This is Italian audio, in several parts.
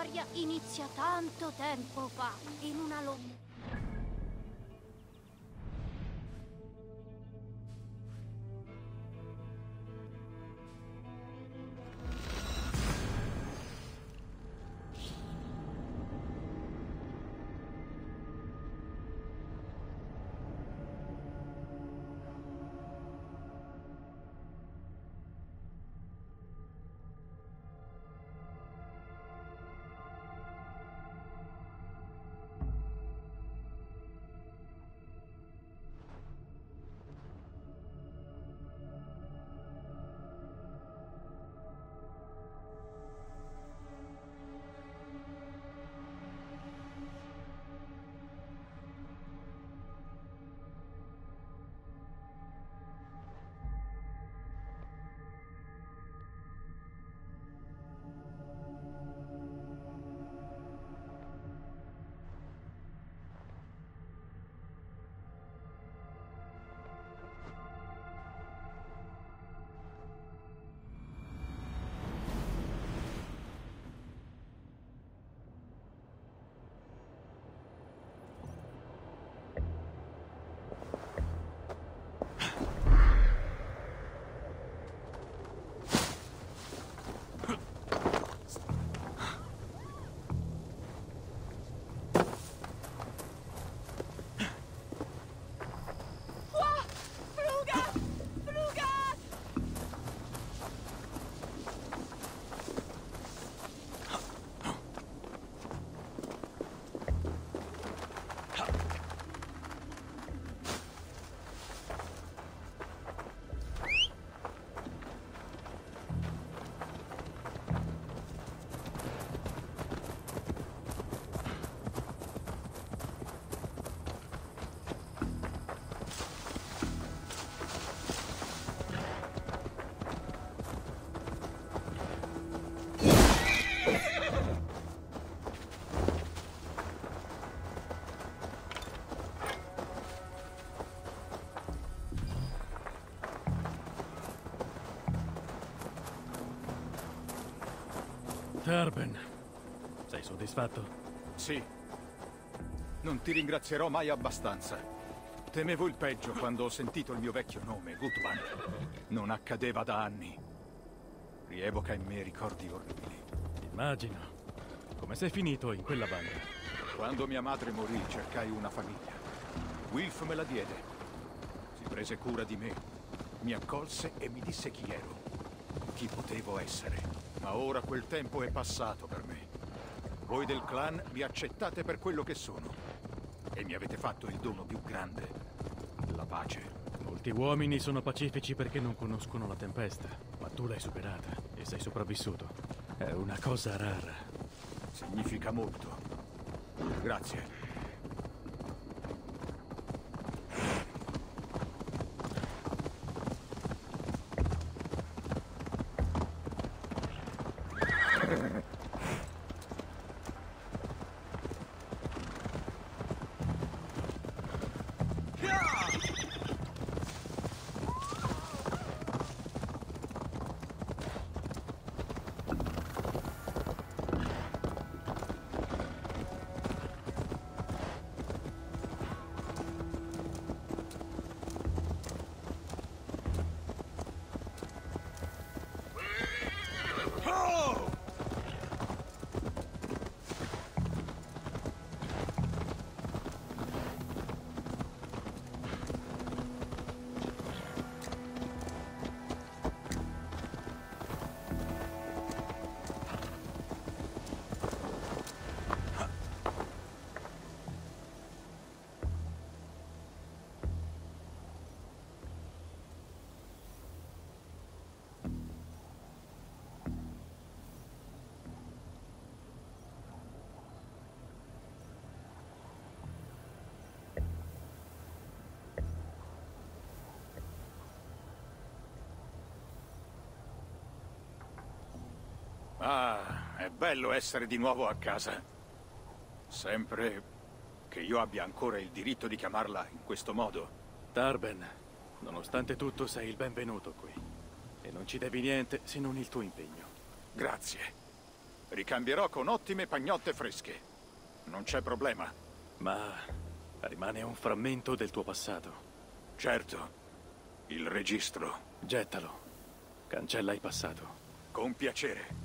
storia inizia tanto tempo fa, in una lontana... Tarben, sei soddisfatto? Sì. Non ti ringrazierò mai abbastanza. Temevo il peggio quando ho sentito il mio vecchio nome, Gutman. Non accadeva da anni. Rievoca in me ricordi orribili. Immagino. Come sei finito in quella banda? Quando mia madre morì cercai una famiglia. Wilf me la diede. Si prese cura di me. Mi accolse e mi disse chi ero. Chi potevo essere. Ma ora quel tempo è passato per me. Voi del clan mi accettate per quello che sono. E mi avete fatto il dono più grande. La pace. Molti uomini sono pacifici perché non conoscono la tempesta, ma tu l'hai superata e sei sopravvissuto. È una cosa rara. Significa molto. Grazie. È bello essere di nuovo a casa. Sempre che io abbia ancora il diritto di chiamarla in questo modo. Tarben, nonostante tutto sei il benvenuto qui. E non ci devi niente se non il tuo impegno. Grazie. Ricambierò con ottime pagnotte fresche. Non c'è problema. Ma rimane un frammento del tuo passato. Certo. Il registro. Gettalo. Cancella il passato. Con piacere.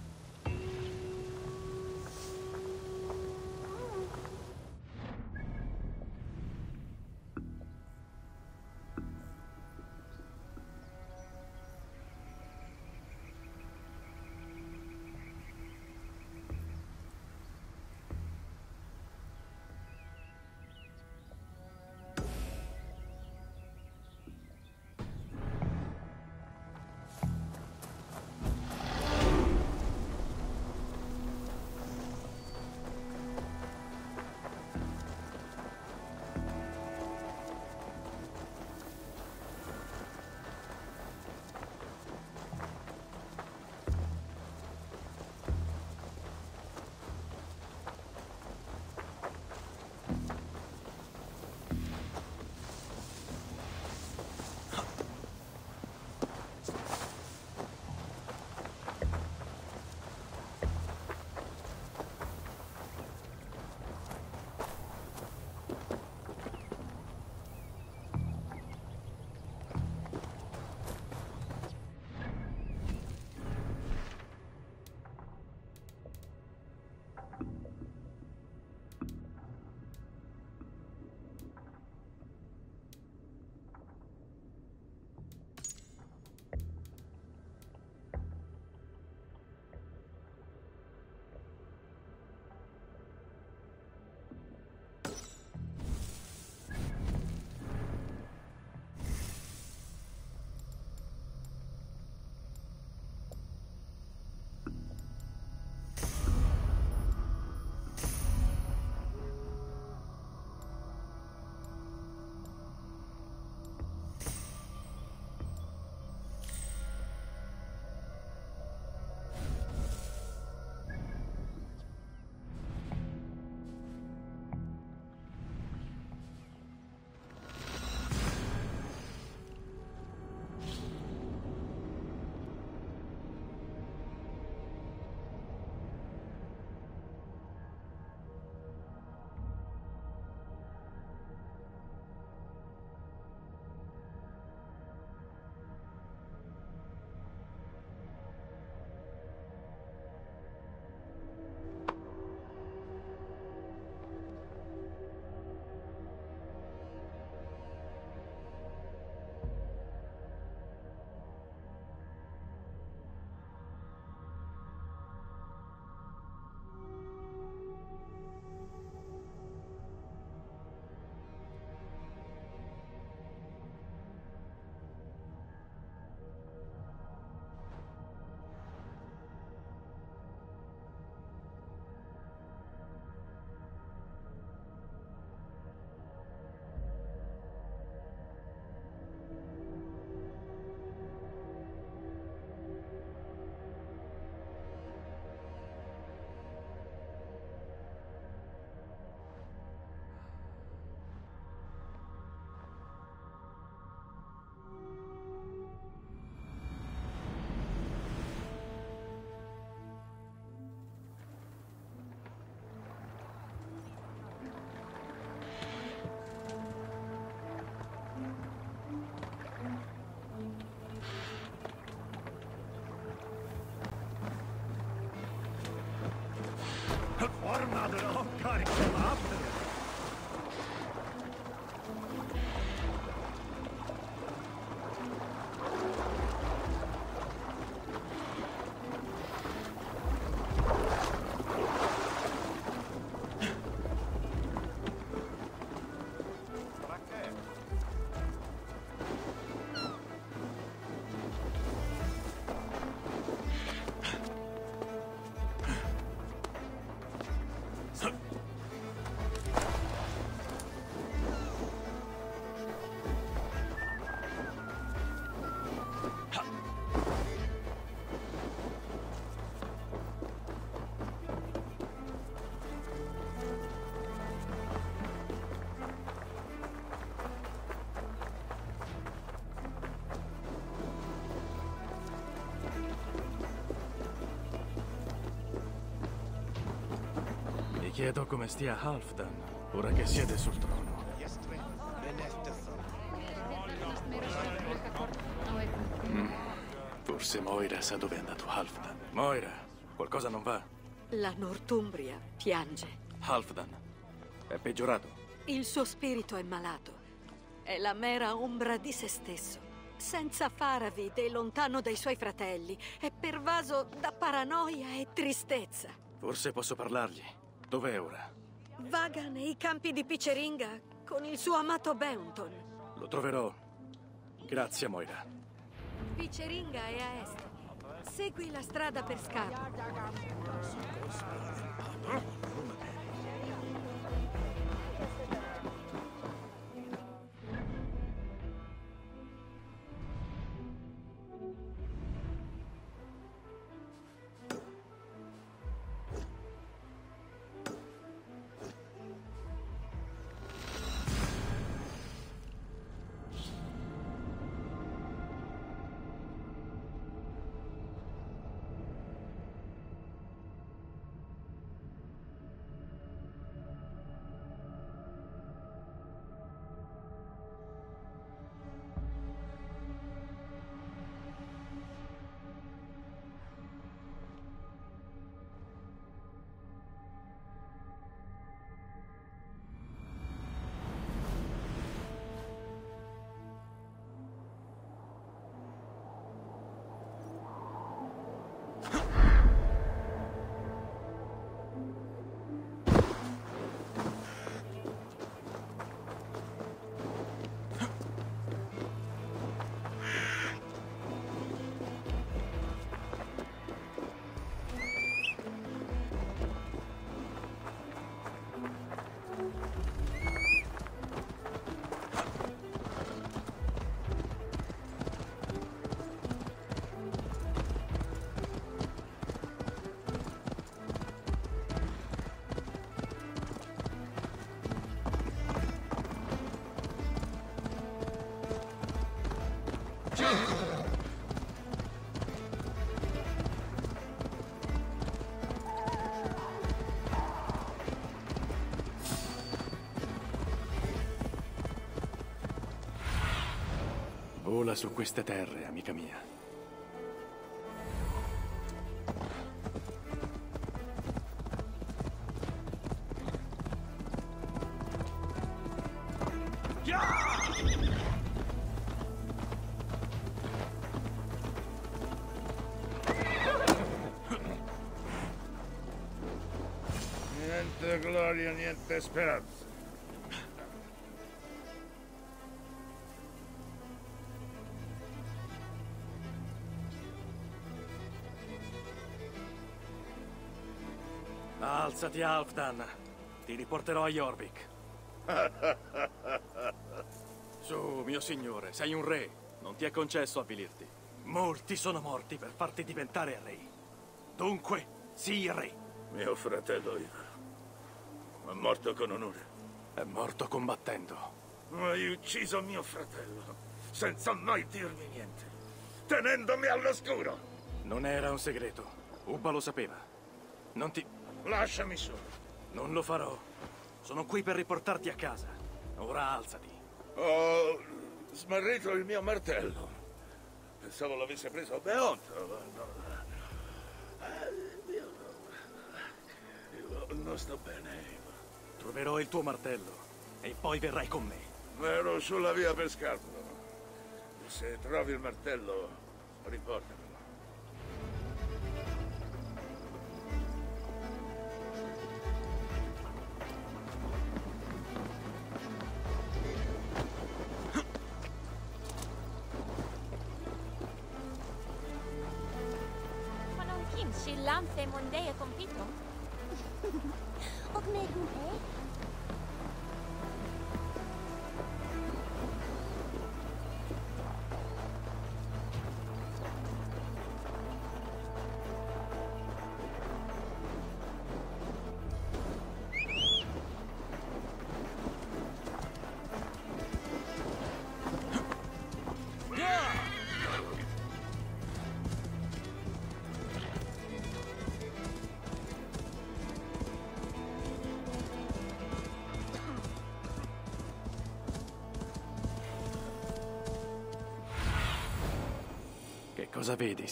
Chiedo come stia Halfdan, ora che siede sul trono. Mm, Forse Moira sa dove è andato Halfdan. Moira, qualcosa non va? La Northumbria piange. Halfdan è peggiorato. Il suo spirito è malato. È la mera ombra di se stesso. Senza Faravid e lontano dai suoi fratelli. È pervaso da paranoia e tristezza. Forse posso parlargli. Dov'è ora? Vaga nei campi di Piceringa con il suo amato Beunton. Lo troverò. Grazie, Moira. Piceringa è a est. Segui la strada per Scapa. Vola su queste terre, amica mia. Niente gloria, niente speranza. Alzati, Halfdan. Ti riporterò a Jorvik. Su, mio signore, sei un re. Non ti è concesso avvilirti. Molti sono morti per farti diventare re. Dunque, sii re. Mio fratello Ivar è morto con onore. È morto combattendo. Hai ucciso mio fratello senza mai dirmi niente, tenendomi all'oscuro. Non era un segreto. Ubba lo sapeva. Non ti... Lasciami solo. Non lo farò. Sono qui per riportarti a casa. Ora alzati. Ho smarrito il mio martello. Pensavo l'avesse preso Beonto. Io Io non sto bene. Troverò il tuo martello e poi verrai con me. Ero sulla via per Scarpolo. Se trovi il martello, riportamelo. Che cosa vedi,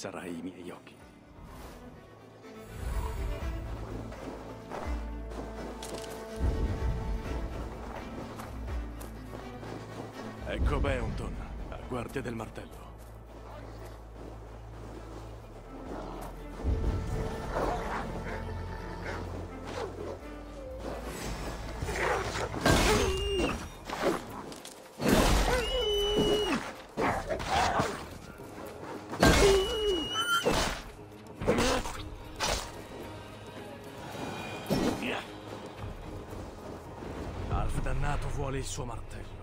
sarai i miei occhi. Ecco Beunton, a guardia del martello. Vuole il suo martello.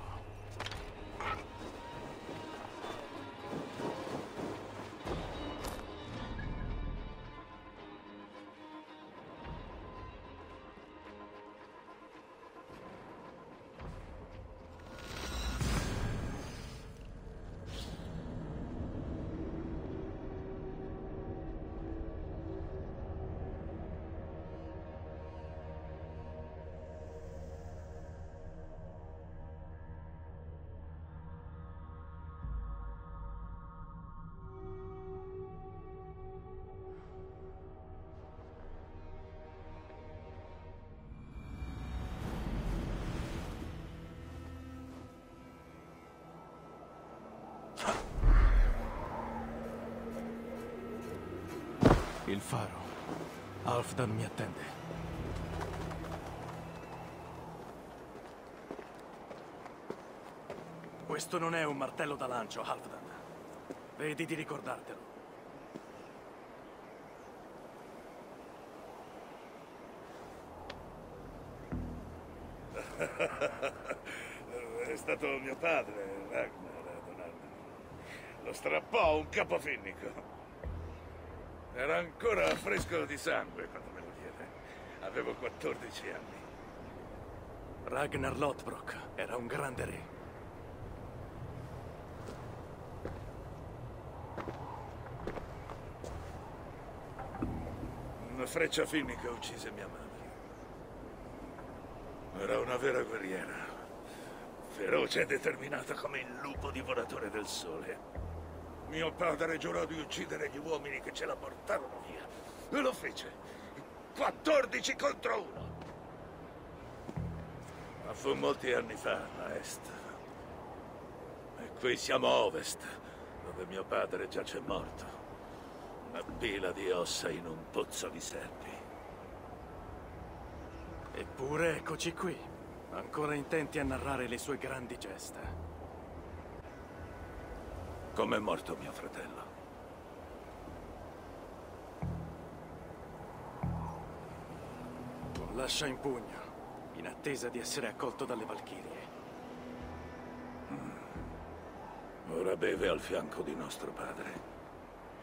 Il faro. Alfdan mi attende. Questo non è un martello da lancio, Halfdan. Vedi di ricordartelo. È stato mio padre, Ragnar, a donarmelo. Lo strappò un capofinnico. Era ancora fresco di sangue quando me lo diede. Avevo 14 anni. Ragnar Lothbrok era un grande re. Una freccia finnica uccise mia madre. Era una vera guerriera. Feroce e determinata come il lupo divoratore del sole. Mio padre giurò di uccidere gli uomini che ce la portarono via. E lo fece. 14 contro uno. Ma fu molti anni fa, a est. E qui siamo a ovest, dove mio padre giace morto. Una pila di ossa in un pozzo di serpi. Eppure eccoci qui, ancora intenti a narrare le sue grandi gesta. Com'è morto mio fratello? Con l'ascia in pugno, in attesa di essere accolto dalle Valchirie. Ora beve al fianco di nostro padre,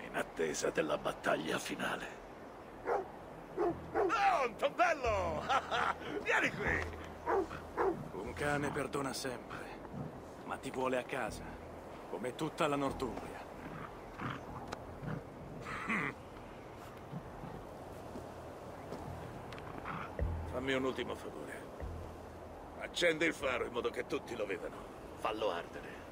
in attesa della battaglia finale. Oh, Tombello! Vieni qui! Un cane perdona sempre, ma ti vuole a casa, come tutta la Northumbria. Fammi un ultimo favore. Accendi il faro in modo che tutti lo vedano. Fallo ardere.